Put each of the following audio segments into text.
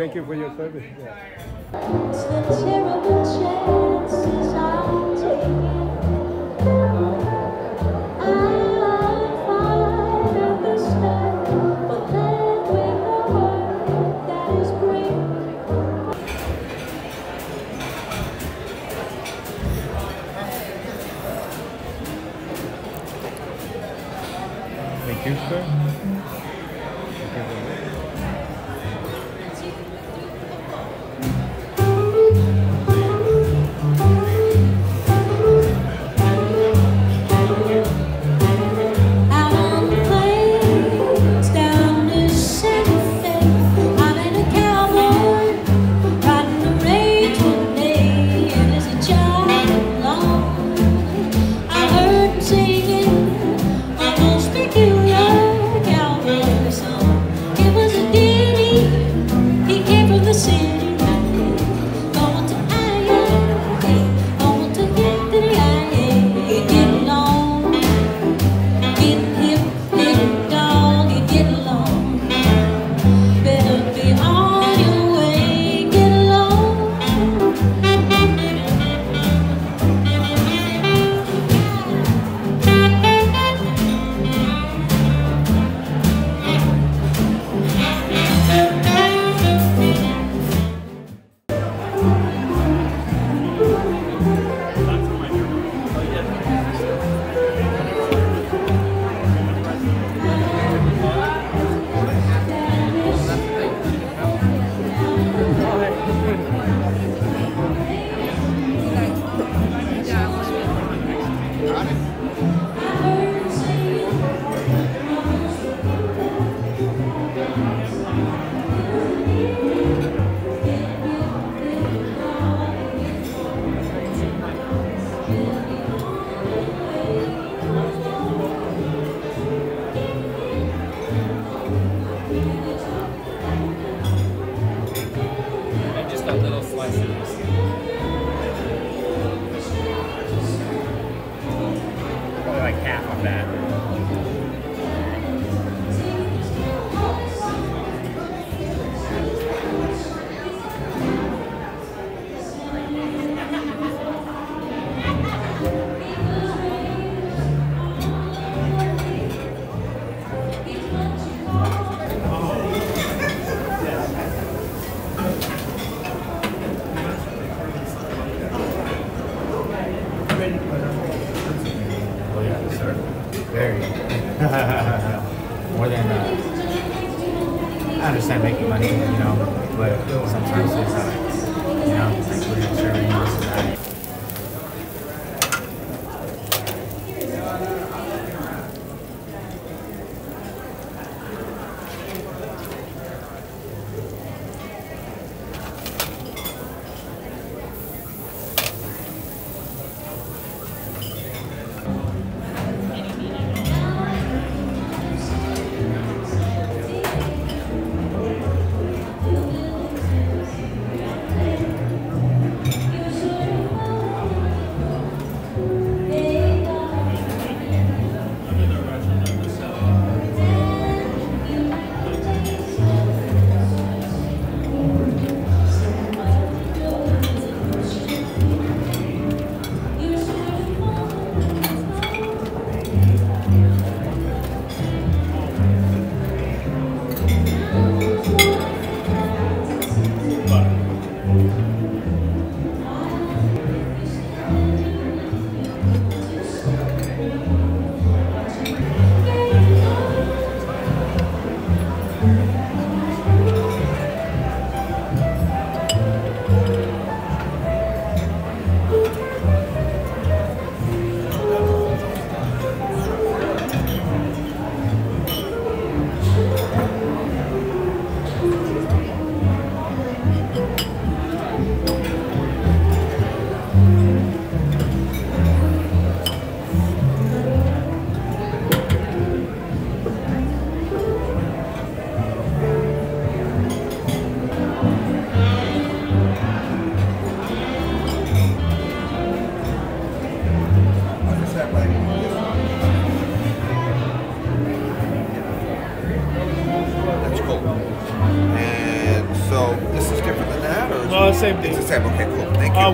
Thank, thank you for your service. Yeah. The terrible chances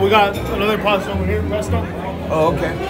we got another pasta over here, pesto. oh, okay.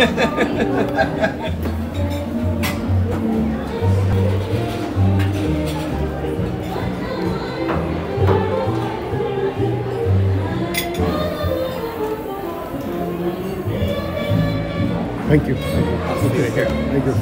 Thank you. Thank you. Okay, here. Thank you,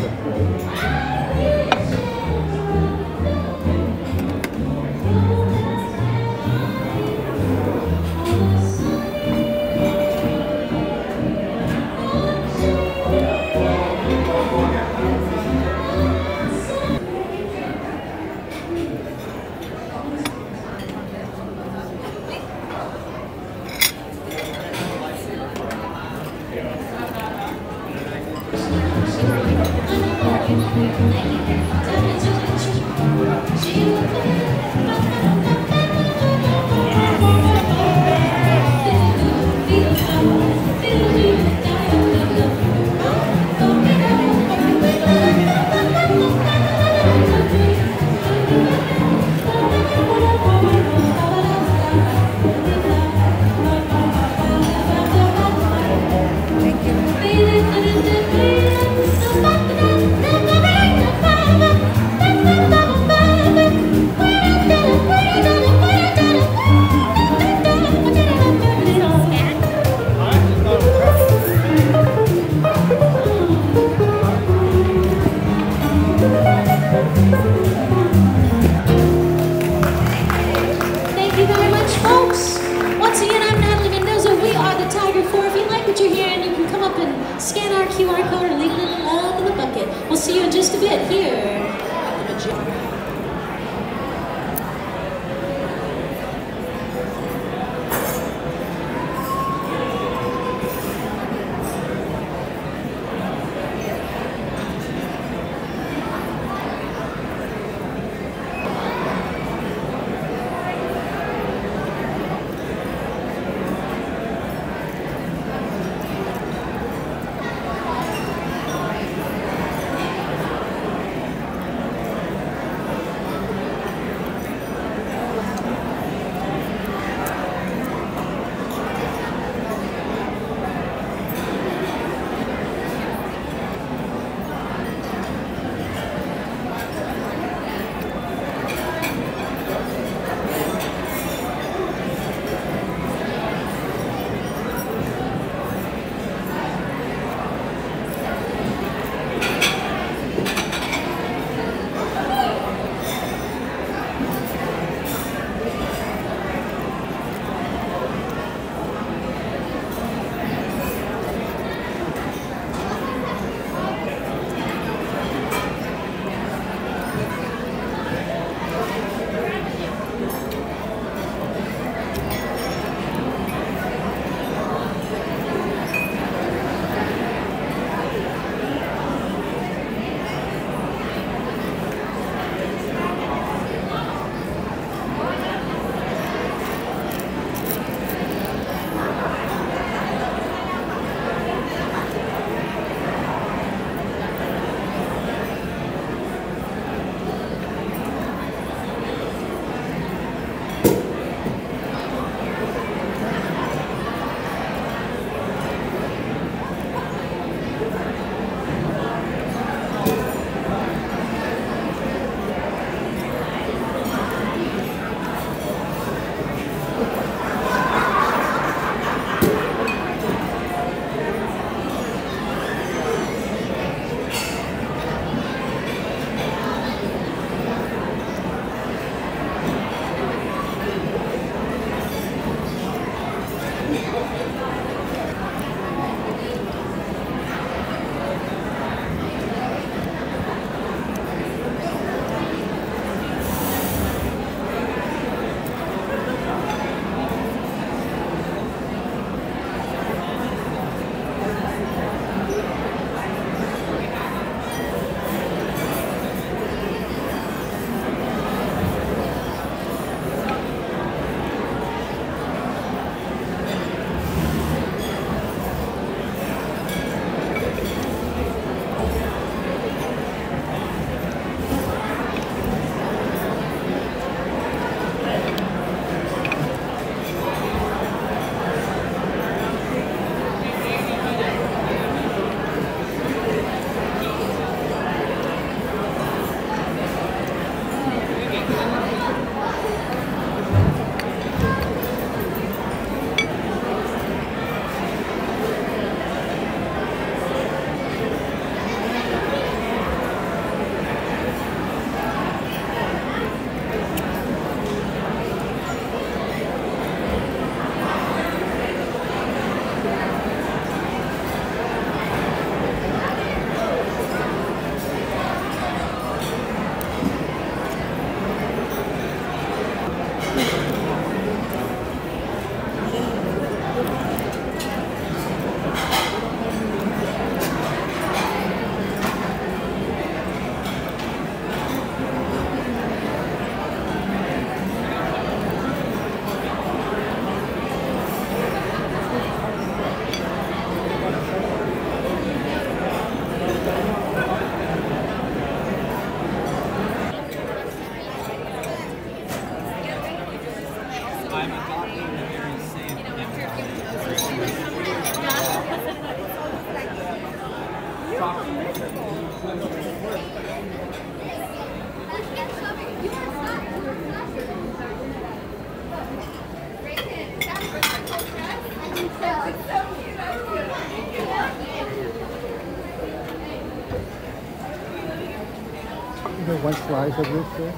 slice of this, sir?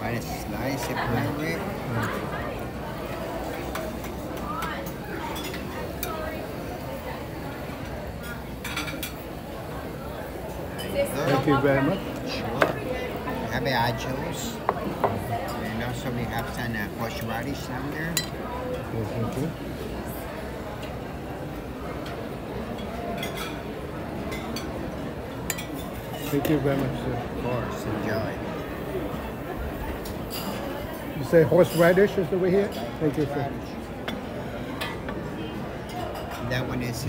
Right, a slice of. Thank you very much. Sure. Have achos. And also we have some uh, down there. Yes, thank you. Thank you very much, sir. Of course, enjoy. You say horseradish is over here? Thank you, sir. That one is,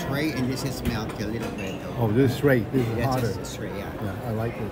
straight and this is melted a little bit though. Oh, this is straight. This is That's hotter. straight, yeah. Yeah, I like it.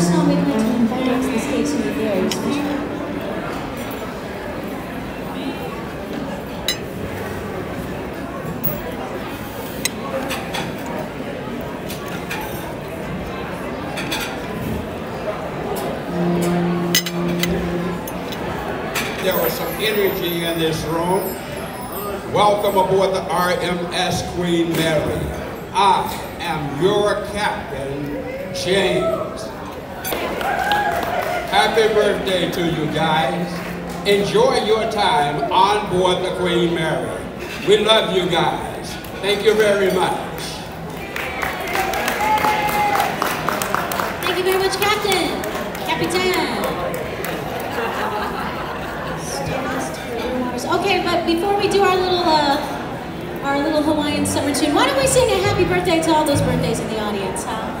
Special. There was some energy in this room. Welcome aboard the RMS Queen Mary. I am your captain, James. Happy birthday to you guys. Enjoy your time on board the Queen Mary. We love you guys. Thank you very much. Thank you very much, Captain. Capitan. Okay, but before we do our little uh, our little Hawaiian summer tune, why don't we sing a happy birthday to all those birthdays in the audience, huh?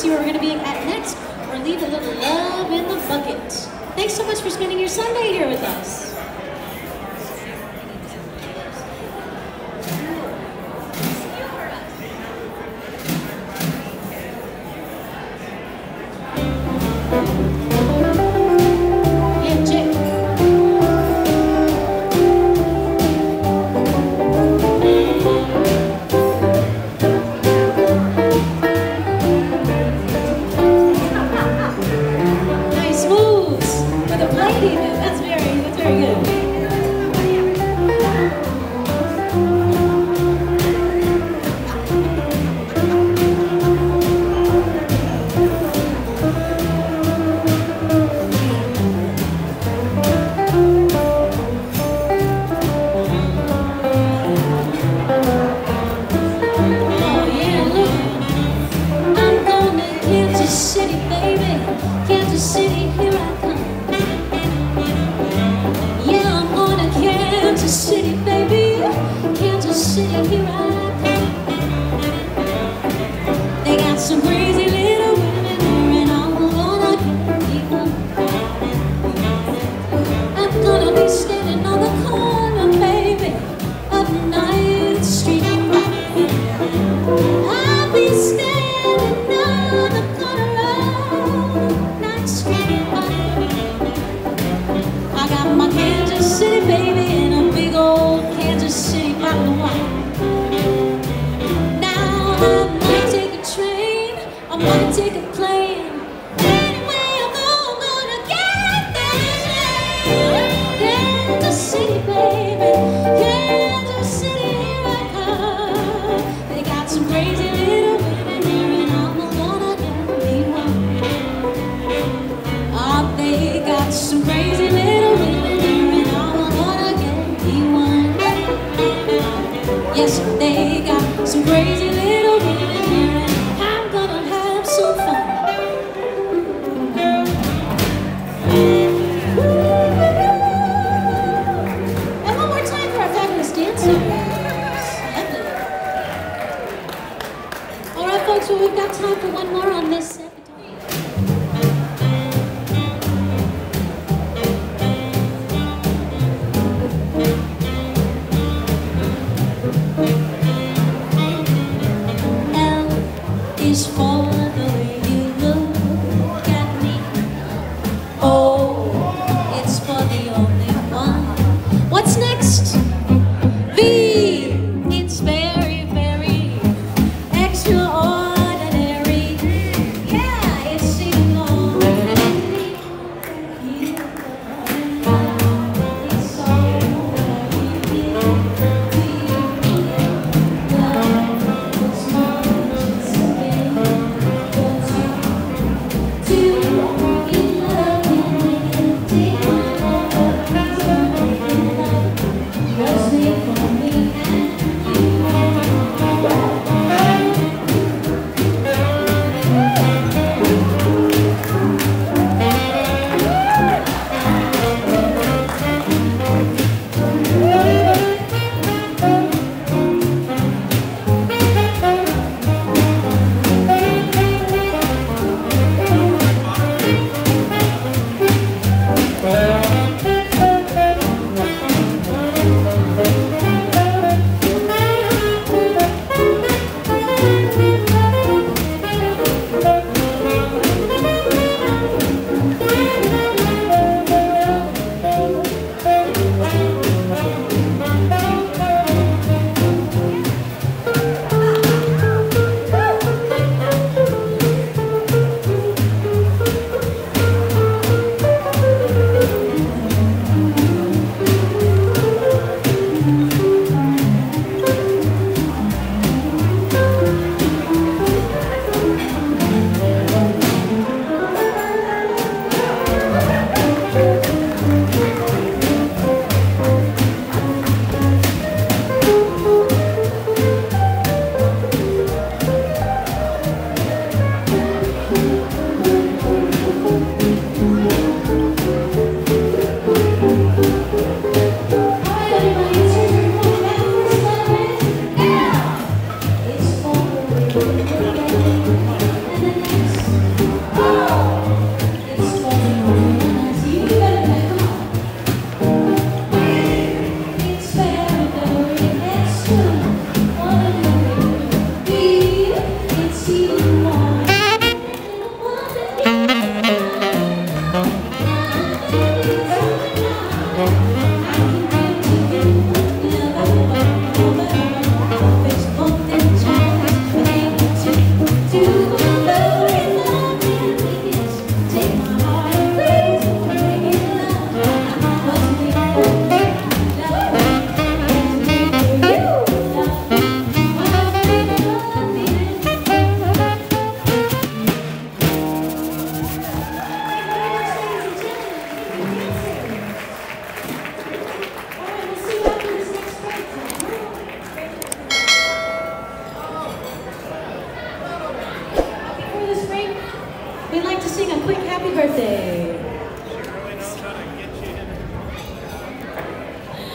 See where we're going to be Yes, they got some crazy